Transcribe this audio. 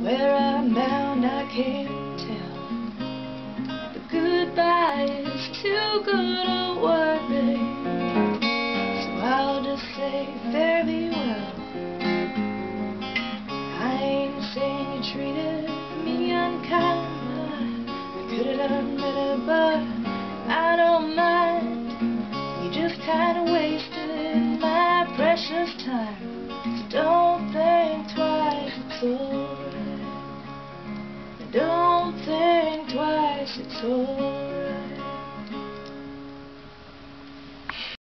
Where I'm bound I can't tell. But goodbye is too good a word, babe So I'll just say fare thee well I ain't saying you treated me unkind. I could have done better, but I don't mind. You just kinda wasted it's all